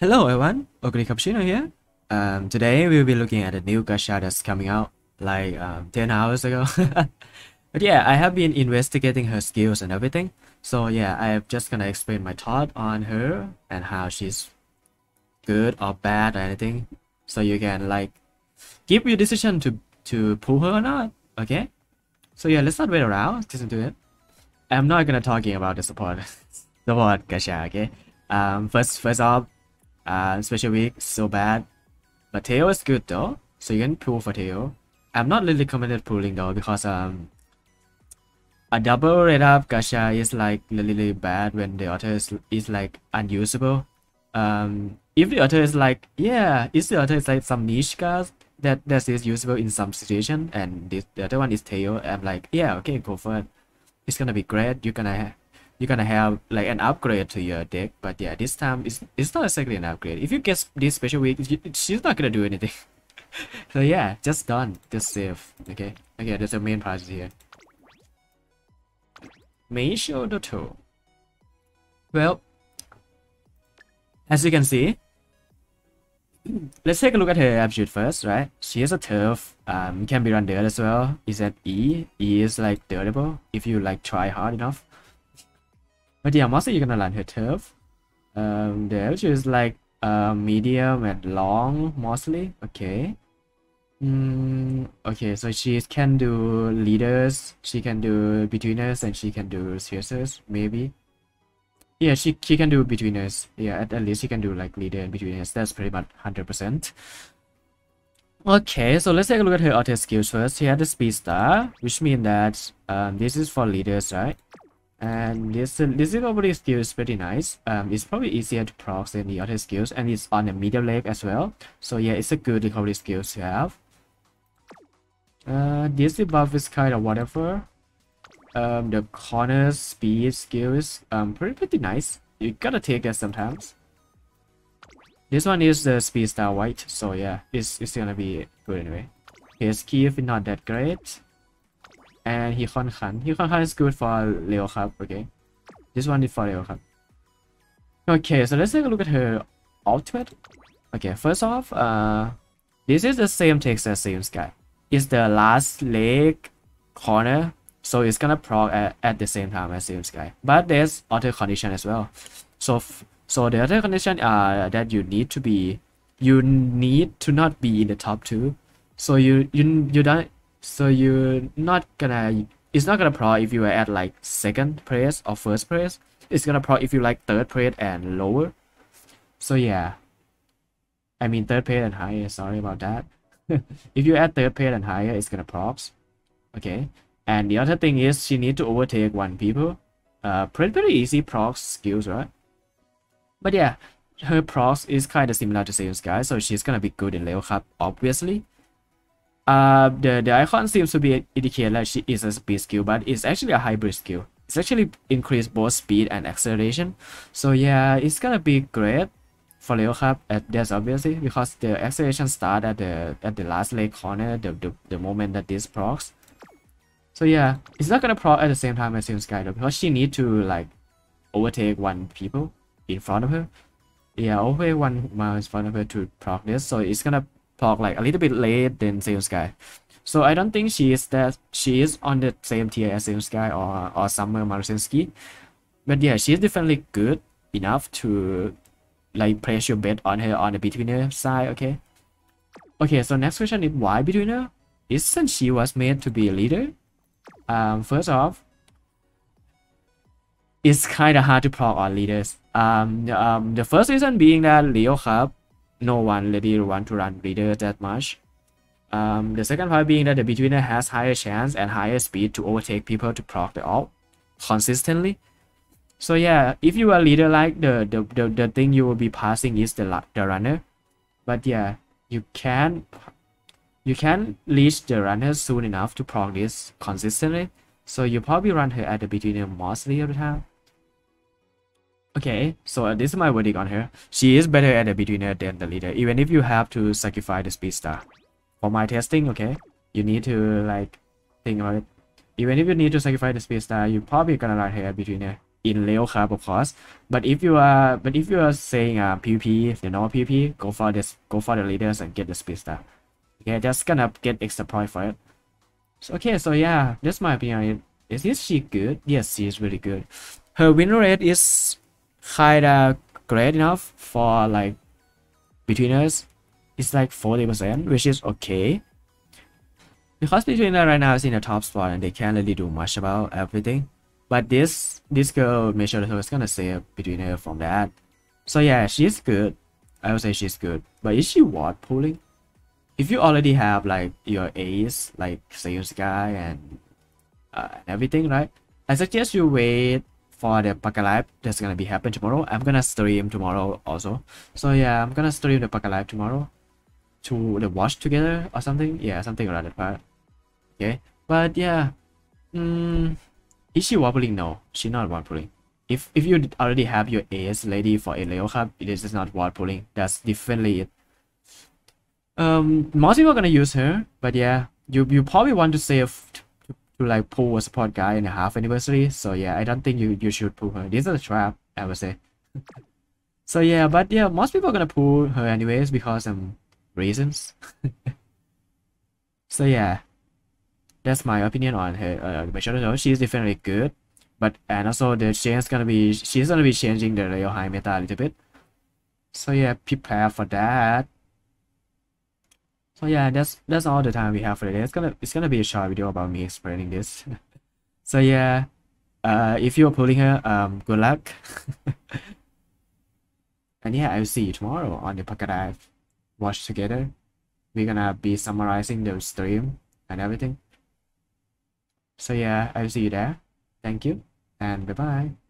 Hello everyone, Ogri Cappuccino here. Um, today we'll be looking at a new gacha that's coming out like um, 10 hours ago. but yeah, I have been investigating her skills and everything. So yeah, I'm just gonna explain my thought on her and how she's good or bad or anything. So you can like give your decision to to pull her or not. Okay? So yeah, let's not wait around. Listen to it. I'm not gonna talking about the support support gacha, okay? Um first first off, uh special week so bad. But Teo is good though. So you can pull for Teo. I'm not really recommended pulling though because um a double red up gacha is like really, really bad when the author is, is like unusable. Um if the author is like yeah, if the author is like some niche cast that that is usable in some situation and this the other one is Teo, I'm like yeah okay go for it. It's gonna be great. You're gonna you're gonna have like an upgrade to your deck but yeah this time it's it's not exactly an upgrade. If you get this special week she's not gonna do anything. So yeah just done. Just save okay? Okay that's the main process here. Meisho Doto well as you can see let's take a look at her attribute first right? She has a turf um can be run there as well. Is that e? E is like durable if you like try hard enough but yeah, mostly you're gonna learn her turf. Um, the edge is like uh, medium and long mostly. Okay. Mm, okay, so she can do leaders, she can do betweeners, and she can do chasers, maybe. Yeah, she, she can do betweeners. Yeah, at, at least she can do like leader and betweeners. That's pretty much 100%. Okay, so let's take a look at her auto skills first. She had the speed star, which means that um, this is for leaders, right? And this this recovery skill is pretty nice. Um it's probably easier to proc than the other skills and it's on the middle leg as well. So yeah it's a good recovery skill to have. Uh this buff is kind of whatever um the corner speed skill is um pretty pretty nice. You gotta take that sometimes. This one is the speed star white so yeah it's it's gonna be good anyway. His key is not that great and Hikon Khan. Hikon Khan is good for Leo Cup, okay? This one is for Leo Cup. Okay, so let's take a look at her ultimate. Okay, first off, uh, this is the same text as Seiun Sky. It's the last leg corner, so it's gonna proc at, at the same time as Seiun Sky. But there's other condition as well. So, so the other condition are that you need to be, you need to not be in the top two. So you you you don't so you're not gonna it's not gonna pro if you are at like second place or first place. It's gonna pro if you like third place and lower. So yeah. I mean third place and higher sorry about that. If you add third place and higher it's gonna props. Okay. And the other thing is she need to overtake one people. Uh pretty, pretty easy procs skills right? But yeah her procs is kind of similar to Seiun Sky, so she's gonna be good in Leo Cup, obviously uh, the, the icon seems to be indicate that she is a speed skill, but it's actually a hybrid skill. It's actually increase both speed and acceleration. So yeah, it's gonna be great for Leo Cup at this obviously because the acceleration start at the at the last leg corner, the, the, the moment that this procs. So yeah, it's not gonna proc at the same time as Seiun Sky though, because she need to like overtake one people in front of her. Yeah, overtake one mouse in front of her to proc this, so it's gonna talk like a little bit late than Seiun Sky. So I don't think she is that she is on the same tier as Seiun Sky or or Summer Maruzensky. But yeah, she is definitely good enough to like place your bet on her on the betweener side, okay? Okay, so next question is why betweener? Isn't she was made to be a leader? Um, first off, it's kind of hard to proc on leaders. Um, um, the first reason being that Leo Cup no one really want to run reader that much. Um, the second part being that the betweener has higher chance and higher speed to overtake people to proc the ult consistently. So yeah, if you are leader like the, the, the, the thing you will be passing is the, the runner. But yeah, you can you can reach the runner soon enough to proc this consistently. So you probably run her at the betweener mostly the time. Okay, so uh, this is my verdict on her. She is better at the betweener than the leader, even if you have to sacrifice the speed star. For my testing, okay, you need to like think about it. Even if you need to sacrifice the speed star, you probably gonna run her at betweener. in Leo Cup, of course. But if you are, but if you are saying uh, PvP, you know PvP, go for this, go for the leaders and get the speed star. Okay, just gonna get extra point for it. So, okay, so yeah, that's my opinion. Is this she good? Yes, she is really good. Her win rate is kinda great enough for like betweeners. It's like 40%, which is okay. Because betweener right now is in the top spot and they can't really do much about everything. But this this girl Meisho is gonna save betweener from that. So yeah, she's good. I would say she's good. But is she ward pulling? If you already have like your ace, like Seiun Sky and uh, everything, right? I suggest you wait for the Paka Live that's gonna be happen tomorrow. I'm gonna stream tomorrow also. So yeah, I'm gonna stream the Paka Live tomorrow to the watch together or something. Yeah, something around that part. Okay, but yeah, mm, is she wobbling? No, she's not wobbling. If if you already have your AS lady for a Leo Cup, it is not wobbling. That's definitely it. Um, most people are gonna use her, but yeah, you you probably want to save to, like pull a support guy in a half anniversary. So yeah, I don't think you you should pull her. This is a trap, I would say. so yeah, but yeah, most people are gonna pull her anyways because um reasons. so yeah, that's my opinion on her. Uh, but Shadow she's definitely good, but and also the change gonna be she's gonna be changing the High meta a little bit. So yeah, prepare for that. So yeah, that's that's all the time we have for today. It's gonna it's gonna be a short video about me explaining this. so yeah, uh, if you're pulling her, um, good luck. and yeah, I'll see you tomorrow on the Paka Live. Watch together. We're gonna be summarizing the stream and everything. So yeah, I'll see you there. Thank you and bye bye.